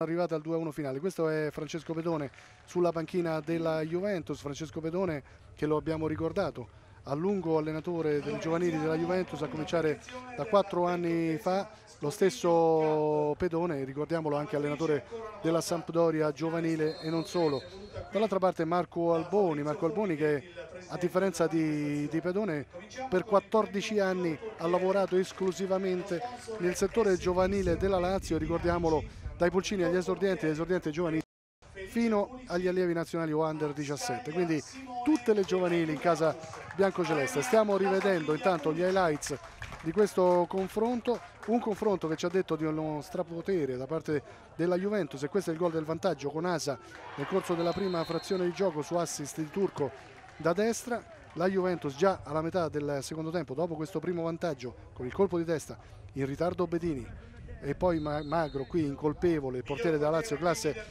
arrivate al 2-1 finale. Questo è Francesco Pedone sulla panchina della Juventus. Francesco Pedone che lo abbiamo ricordato a lungo allenatore dei giovanili della Juventus a cominciare da quattro anni fa. Lo stesso Pedone, ricordiamolo anche allenatore della Sampdoria giovanile e non solo. Dall'altra parte Marco Alboni, Marco Alboni che a differenza di, di Pedone per 14 anni ha lavorato esclusivamente nel settore giovanile della Lazio, ricordiamolo dai pulcini agli esordienti, agli esordienti giovanili fino agli allievi nazionali o under 17 quindi tutte le giovanili in casa biancoceleste. Stiamo rivedendo intanto gli highlights di questo confronto un confronto che ci ha detto di uno strapotere da parte della Juventus e questo è il gol del vantaggio con Asa nel corso della prima frazione di gioco su assist di Turco da destra. La Juventus già alla metà del secondo tempo dopo questo primo vantaggio con il colpo di testa in ritardo Bedini e poi Magro qui incolpevole, portiere della Lazio classe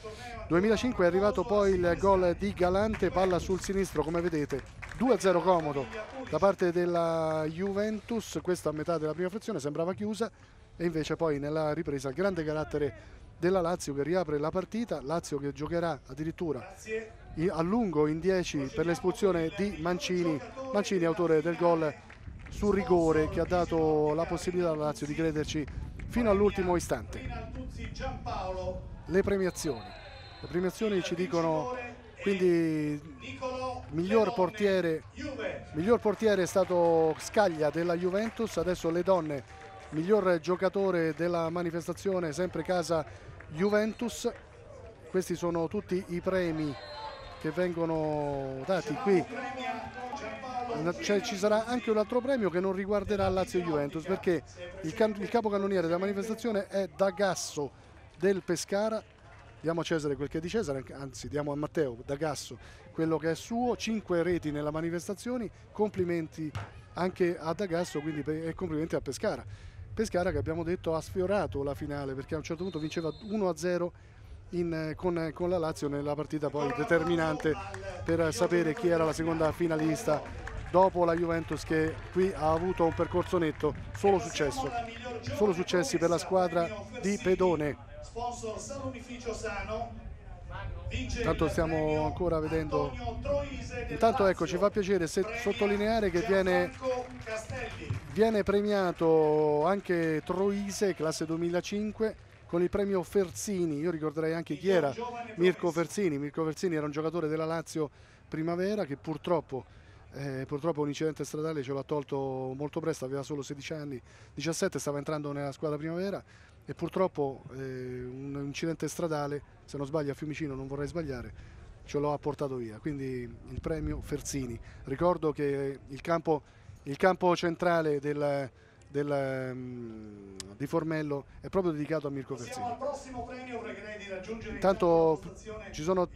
2005 è arrivato poi il gol di Galante, palla sul sinistro come vedete 2-0 comodo da parte della Juventus, questa a metà della prima frazione sembrava chiusa e invece poi nella ripresa grande carattere della Lazio che riapre la partita, Lazio che giocherà addirittura a lungo in 10 per l'espulsione di Mancini, Mancini autore del gol sul rigore che ha dato la possibilità alla Lazio di crederci fino all'ultimo istante. Le premiazioni. Le premiazioni ci dicono quindi miglior portiere, miglior portiere è stato Scaglia della Juventus, adesso le donne, miglior giocatore della manifestazione, sempre casa Juventus. Questi sono tutti i premi che vengono dati qui cioè, ci sarà anche un altro premio che non riguarderà Lazio Juventus perché il, il capocannoniere della manifestazione è D'Agasso del Pescara. Diamo a Cesare quel che è di Cesare anzi diamo a Matteo D'Agasso quello che è suo. 5 reti nella manifestazione complimenti anche a D'Agasso e complimenti a Pescara. Pescara che abbiamo detto ha sfiorato la finale perché a un certo punto vinceva 1-0 in, con, con, la Lazio nella partita poi determinante per sapere chi era la seconda finalista dopo la Juventus che qui ha avuto un percorso netto, solo successo, solo successi per la squadra di Pedone. Intanto stiamo ancora vedendo, intanto ecco ci fa piacere sottolineare che viene, viene premiato anche Troise, classe 2005, con il premio Ferzini, io ricorderei anche chi era Mirko Ferzini, Mirko Ferzini era un giocatore della Lazio Primavera che purtroppo eh, purtroppo un incidente stradale ce l'ha tolto molto presto, aveva solo 16 anni, 17, stava entrando nella squadra primavera e purtroppo eh, un incidente stradale, se non sbaglio a Fiumicino, non vorrei sbagliare, ce l'ho portato via, quindi il premio Ferzini. Ricordo che il campo, il campo centrale del, del, um, di Formello è proprio dedicato a Mirko Ferzini. Intanto ci sono